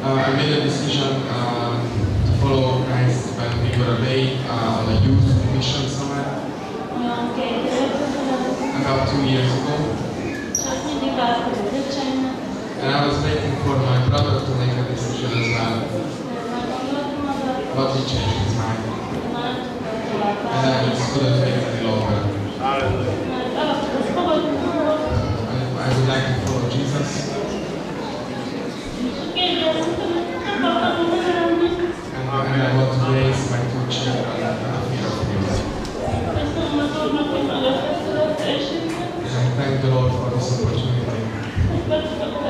Uh, I made a decision uh, to follow Christ when we were away uh, on a youth mission somewhere about two years ago. And I was waiting for my brother to make a decision as well, but he changed his mind good effect in the long run. I would like to follow Jesus. And I want to raise my two children and I thank the Lord for this opportunity.